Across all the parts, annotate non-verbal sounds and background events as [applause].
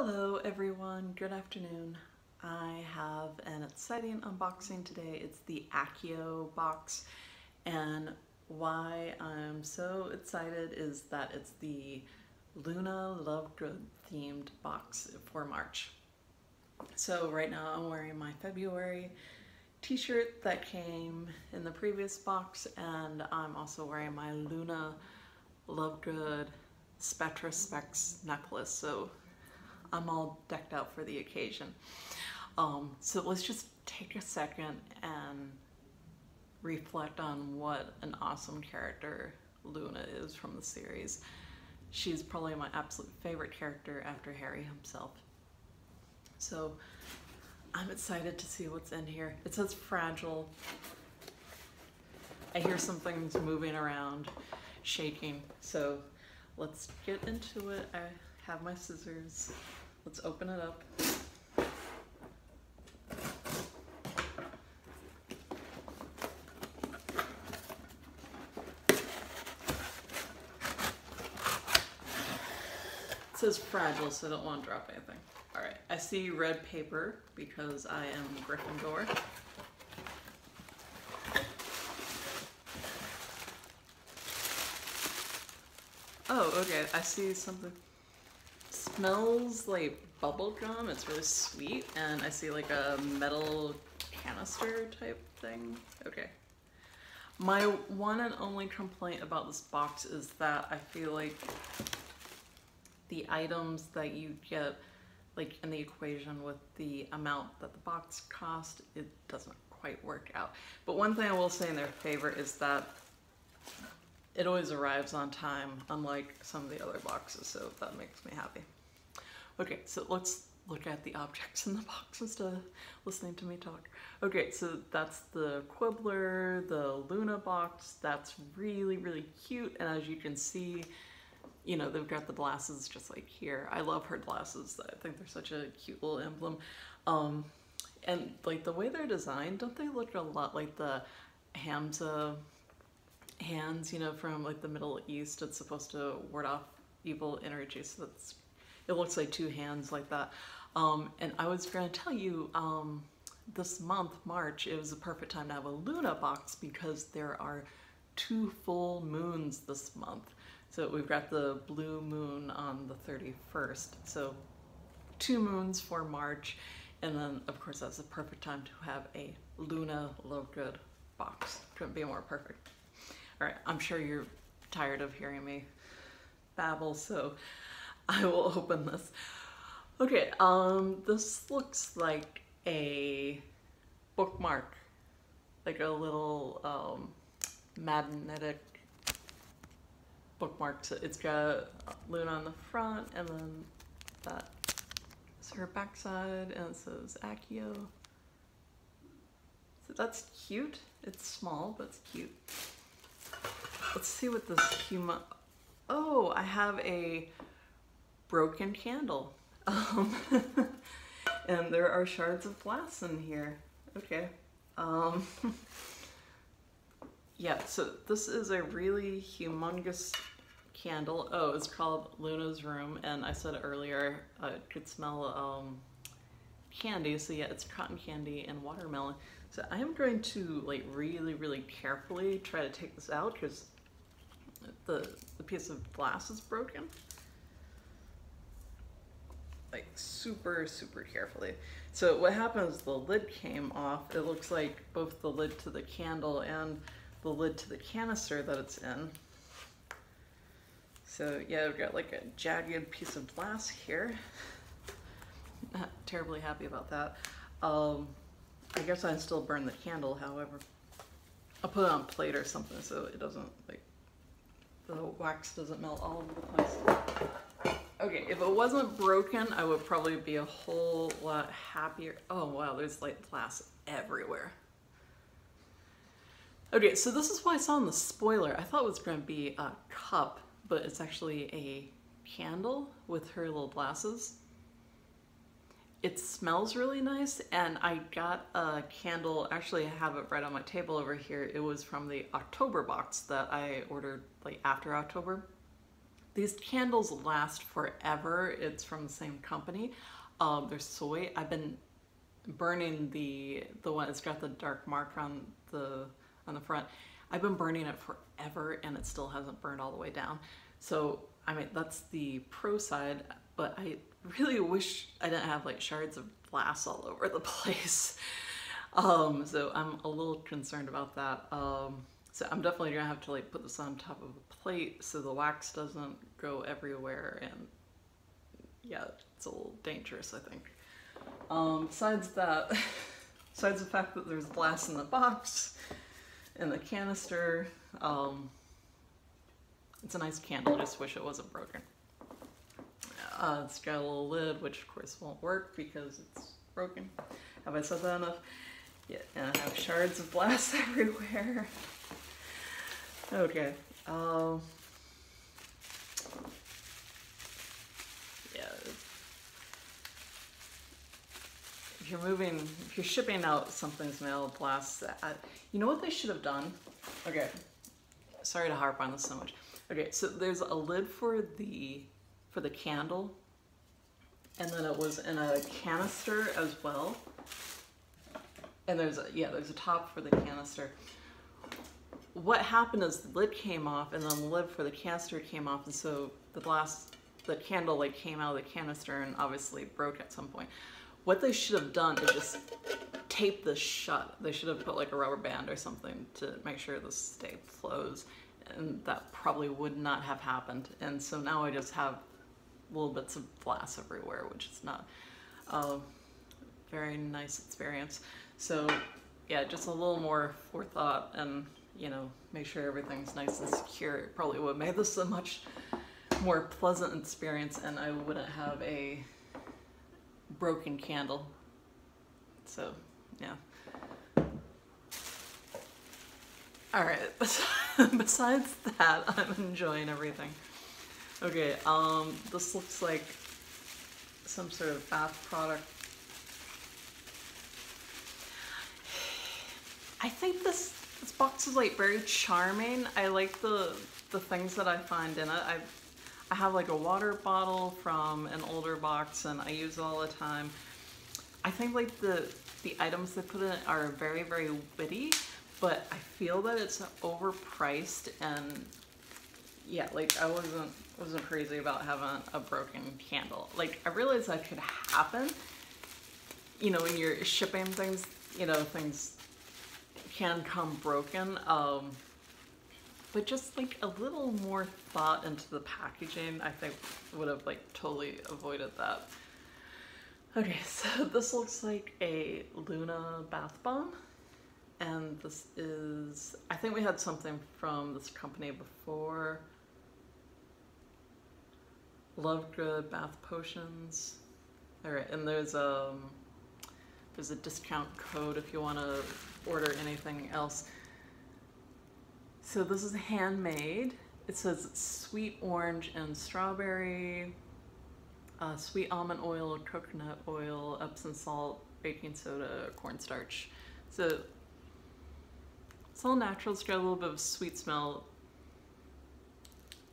Hello everyone, good afternoon. I have an exciting unboxing today. It's the Accio box and why I'm so excited is that it's the Luna Lovegood themed box for March. So right now I'm wearing my February t-shirt that came in the previous box and I'm also wearing my Luna Lovegood Spectra Specs necklace. So I'm all decked out for the occasion. Um, so let's just take a second and reflect on what an awesome character Luna is from the series. She's probably my absolute favorite character after Harry himself. So I'm excited to see what's in here. It says fragile. I hear some things moving around, shaking. So let's get into it. I have my scissors. Let's open it up. It says fragile, so I don't want to drop anything. All right, I see red paper because I am Gryffindor. Oh, okay, I see something smells like bubble gum. It's really sweet. And I see like a metal canister type thing. Okay. My one and only complaint about this box is that I feel like the items that you get like in the equation with the amount that the box cost, it doesn't quite work out. But one thing I will say in their favor is that it always arrives on time, unlike some of the other boxes, so that makes me happy. Okay, so let's look at the objects in the box [laughs] instead of listening to me talk. Okay, so that's the Quibbler, the Luna box. That's really, really cute. And as you can see, you know, they've got the glasses just like here. I love her glasses. I think they're such a cute little emblem. Um, and like the way they're designed, don't they look a lot like the Hamsa hands, you know, from like the Middle East? It's supposed to ward off evil energy. So that's it looks like two hands like that. Um, and I was to tell you, um, this month, March, it was a perfect time to have a Luna box because there are two full moons this month. So we've got the blue moon on the 31st. So two moons for March. And then, of course, that's the perfect time to have a Luna Lovegood box. Couldn't be more perfect. All right, I'm sure you're tired of hearing me babble, so I will [laughs] open this. Okay, um, this looks like a bookmark, like a little um, magnetic bookmark. It's got Luna on the front, and then that is her backside, and it says Accio. So that's cute. It's small, but it's cute. Let's see what this human. Oh, I have a broken candle. Um, [laughs] and there are shards of glass in here. Okay. Um, [laughs] yeah, so this is a really humongous candle. Oh, it's called Luna's Room, and I said earlier uh, it could smell um, candy. So yeah, it's cotton candy and watermelon. So I am going to like really, really carefully try to take this out because the, the piece of glass is broken like super, super carefully. So what happens, the lid came off. It looks like both the lid to the candle and the lid to the canister that it's in. So yeah, I've got like a jagged piece of glass here. [laughs] Not terribly happy about that. Um, I guess I still burn the candle, however. I'll put it on a plate or something so it doesn't like, the wax doesn't melt all over the place. Okay, if it wasn't broken, I would probably be a whole lot happier. Oh wow, there's like glass everywhere. Okay, so this is what I saw in the spoiler. I thought it was gonna be a cup, but it's actually a candle with her little glasses. It smells really nice, and I got a candle, actually I have it right on my table over here. It was from the October box that I ordered like after October these candles last forever. It's from the same company. Um, they're soy. I've been burning the the one. It's got the dark mark on the on the front. I've been burning it forever, and it still hasn't burned all the way down. So I mean, that's the pro side. But I really wish I didn't have like shards of glass all over the [laughs] place. Um, so I'm a little concerned about that. Um, so I'm definitely gonna have to like put this on top of a plate so the wax doesn't go everywhere and yeah, it's a little dangerous I think. Um, besides that, [laughs] besides the fact that there's glass in the box, in the canister, um, it's a nice candle, I just wish it wasn't broken. Uh, it's got a little lid, which of course won't work because it's broken. Have I said that enough? Yeah, and I have shards of glass [laughs] everywhere. Okay. Um. Yeah. If you're moving, if you're shipping out something's mail blast, uh, you know what they should have done? Okay. Sorry to harp on this so much. Okay, so there's a lid for the for the candle, and then it was in a canister as well. And there's a yeah, there's a top for the canister what happened is the lid came off and then the lid for the canister came off. And so the glass the candle like came out of the canister and obviously broke at some point. What they should have done is just tape this shut. They should have put like a rubber band or something to make sure this stayed closed and that probably would not have happened. And so now i just have little bits of glass everywhere which is not a very nice experience. So yeah just a little more forethought and you know, make sure everything's nice and secure. It probably would made this a much more pleasant experience and I wouldn't have a broken candle. So, yeah. Alright, [laughs] besides that, I'm enjoying everything. Okay, um, this looks like some sort of bath product. [sighs] I think this this box is like very charming. I like the the things that I find in it. I I have like a water bottle from an older box and I use it all the time. I think like the the items they put in it are very very witty, but I feel that it's overpriced and yeah, like I wasn't wasn't crazy about having a broken candle. Like I realized that could happen. You know, when you're shipping things, you know, things can come broken. Um, but just like a little more thought into the packaging, I think would have like totally avoided that. Okay, [laughs] so this looks like a Luna bath bomb. And this is, I think we had something from this company before. Love Good Bath Potions. All right, and there's um, there's a discount code if you want to order anything else. So this is handmade. It says sweet orange and strawberry, uh, sweet almond oil, coconut oil, Epsom salt, baking soda, cornstarch. So it's all natural. It's got a little bit of sweet smell,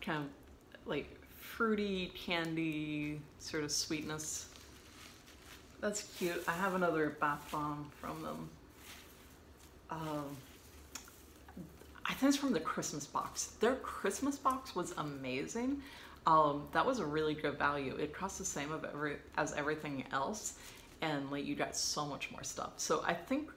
kind of like fruity candy sort of sweetness. That's cute. I have another bath bomb from them um, I think it's from the Christmas box. Their Christmas box was amazing. Um, that was a really good value. It cost the same of every as everything else, and like you got so much more stuff. So I think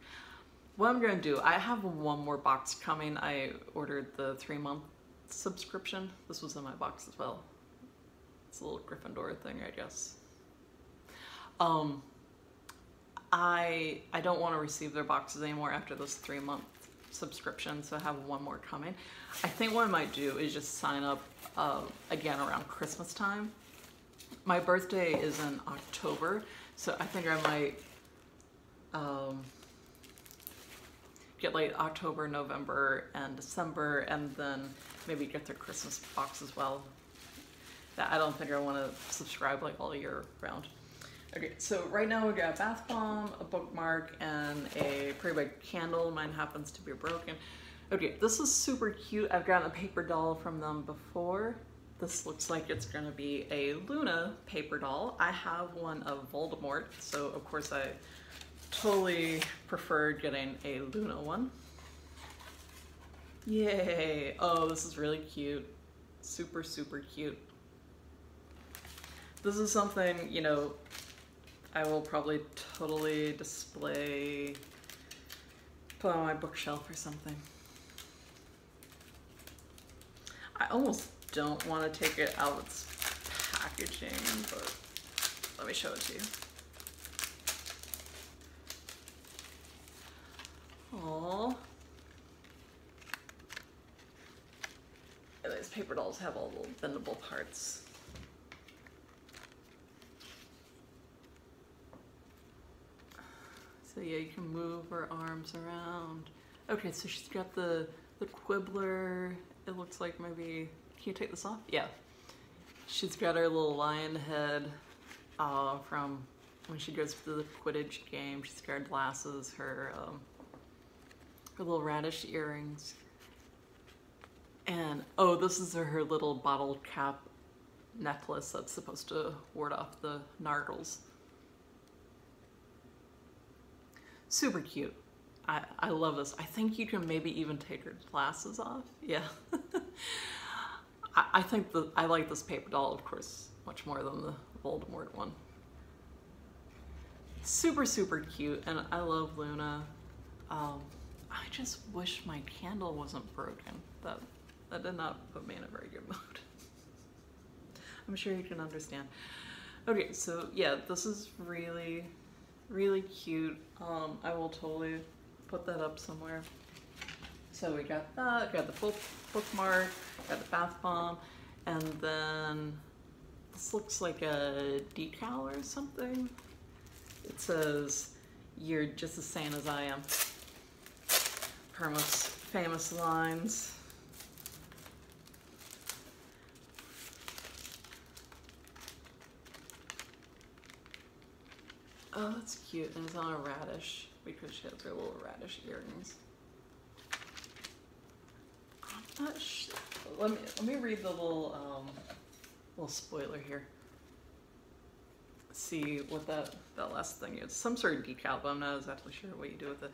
what I'm gonna do, I have one more box coming. I ordered the three month subscription. This was in my box as well. It's a little Gryffindor thing, I guess. Um, I I don't want to receive their boxes anymore after this three month subscription, so I have one more coming. I think what I might do is just sign up uh, again around Christmas time. My birthday is in October, so I think I might um, get like October, November, and December, and then maybe get their Christmas box as well. That I don't think I want to subscribe like all year round. Okay, so right now we got a bath bomb, a bookmark, and a pretty big candle. Mine happens to be broken. Okay, this is super cute. I've gotten a paper doll from them before. This looks like it's gonna be a Luna paper doll. I have one of Voldemort, so of course I totally preferred getting a Luna one. Yay! Oh, this is really cute. Super, super cute. This is something, you know, I will probably totally display, put on my bookshelf or something. I almost don't want to take it out of its packaging, but let me show it to you. Aww. These paper dolls have all the bendable parts. So yeah, you can move her arms around. Okay, so she's got the the quibbler. It looks like maybe. Can you take this off? Yeah. She's got her little lion head uh, from when she goes to the Quidditch game. She's got her glasses, her um, her little radish earrings, and oh, this is her little bottle cap necklace that's supposed to ward off the nargles. Super cute. I, I love this. I think you can maybe even take her glasses off. Yeah. [laughs] I, I think the I like this paper doll, of course, much more than the Voldemort one. Super, super cute, and I love Luna. Um, I just wish my candle wasn't broken. That that did not put me in a very good [laughs] mood. I'm sure you can understand. Okay, so yeah, this is really, really cute. Um, I will totally put that up somewhere. So we got that, got the book, bookmark, got the bath bomb, and then this looks like a decal or something. It says, you're just as sane as I am. Her most famous lines. Oh, that's cute. And it's on a radish because she has her little radish earrings. I'm not sh- let me let me read the little um, little spoiler here. See what that that last thing is. Some sort of decal, but I'm not exactly sure what you do with it.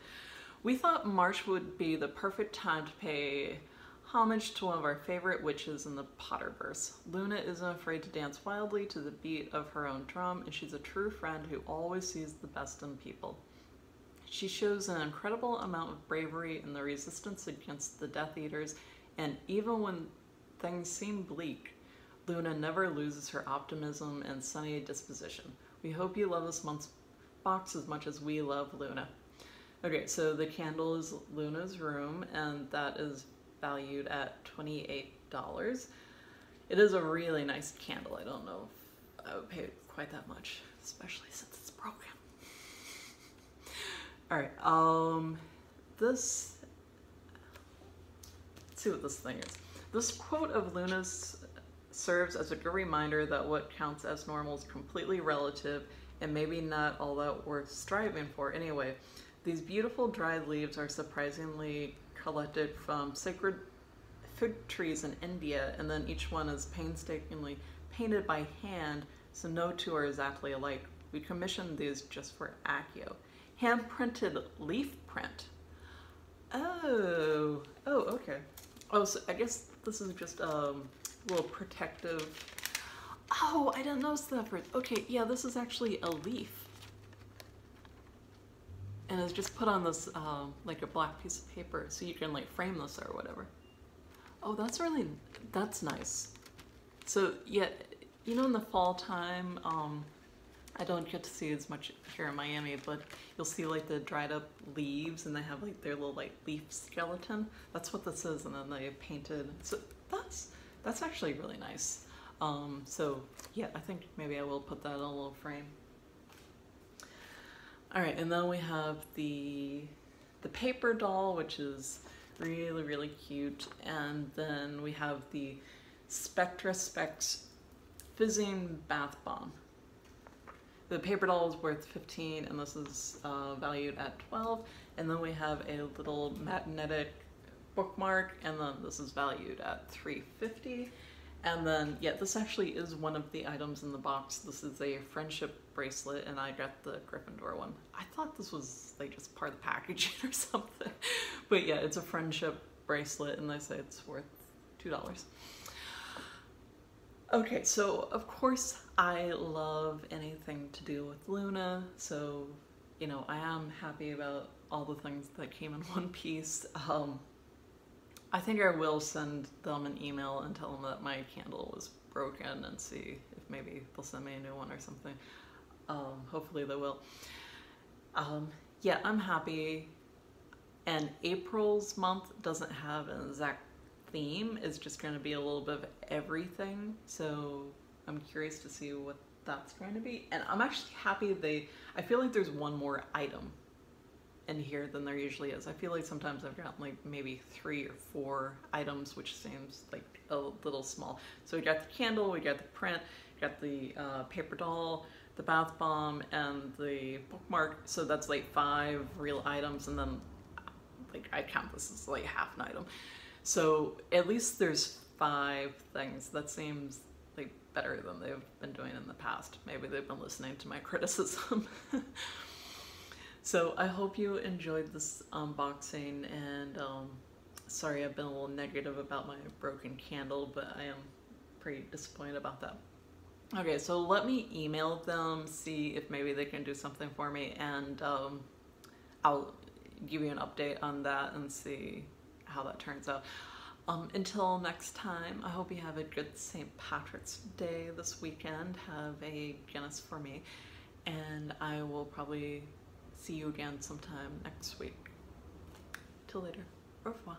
We thought March would be the perfect time to pay homage to one of our favorite witches in the Potterverse. Luna isn't afraid to dance wildly to the beat of her own drum, and she's a true friend who always sees the best in people. She shows an incredible amount of bravery in the resistance against the Death Eaters, and even when things seem bleak, Luna never loses her optimism and sunny disposition. We hope you love this month's box as much as we love Luna. Okay, so the candle is Luna's room, and that is valued at $28. It is a really nice candle. I don't know if I would pay quite that much, especially since it's broken. [laughs] All right, um, this, let's see what this thing is. This quote of Luna's serves as a good reminder that what counts as normal is completely relative and maybe not all that worth striving for anyway. These beautiful dried leaves are surprisingly collected from sacred fig trees in India, and then each one is painstakingly painted by hand, so no two are exactly alike. We commissioned these just for Accio hand printed leaf print. Oh, oh, okay. Oh, so I guess this is just um, a little protective. Oh, I didn't notice that first. Okay, yeah, this is actually a leaf. And it's just put on this, um, like a black piece of paper so you can like frame this or whatever. Oh, that's really, that's nice. So yeah, you know in the fall time, um, I don't get to see as much here in Miami, but you'll see like the dried up leaves and they have like their little like leaf skeleton. That's what this is and then they painted. So that's, that's actually really nice. Um, so yeah, I think maybe I will put that in a little frame. All right, and then we have the, the paper doll, which is really, really cute. And then we have the Spectra Specs Fizzing Bath Bomb. The paper doll is worth 15 and this is uh, valued at 12. And then we have a little magnetic bookmark and then this is valued at 350. And then, yeah, this actually is one of the items in the box. This is a friendship bracelet, and I got the Gryffindor one. I thought this was like just part of the packaging [laughs] or something. But yeah, it's a friendship bracelet, and they say it's worth $2. Okay, so of course I love anything to do with Luna, so you know, I am happy about all the things that came in [laughs] one piece. Um, I think I will send them an email and tell them that my candle was broken and see if maybe they'll send me a new one or something. Um, hopefully they will. Um, yeah, I'm happy. And April's month doesn't have an exact theme. It's just going to be a little bit of everything. So I'm curious to see what that's going to be. And I'm actually happy they, I feel like there's one more item in here than there usually is. I feel like sometimes I've gotten like maybe three or four items, which seems like a little small. So we got the candle, we got the print, got the uh, paper doll, the bath bomb, and the bookmark. So that's like five real items, and then like I count this as like half an item. So at least there's five things. That seems like better than they've been doing in the past. Maybe they've been listening to my [laughs] criticism. so I hope you enjoyed this unboxing and um, sorry I've been a little negative about my broken candle, but I am pretty disappointed about that. Okay, so let me email them, see if maybe they can do something for me, and um, I'll give you an update on that and see how that turns out. Um, until next time, I hope you have a good St. Patrick's Day this weekend. Have a Guinness for me, and I will probably see you again sometime next week. Till later. Au revoir.